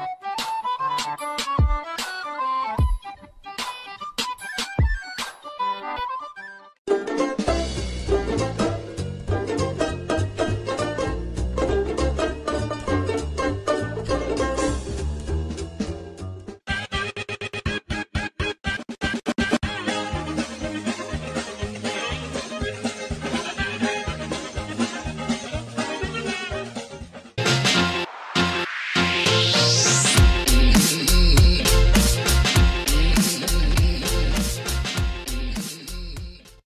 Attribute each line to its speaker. Speaker 1: Bye.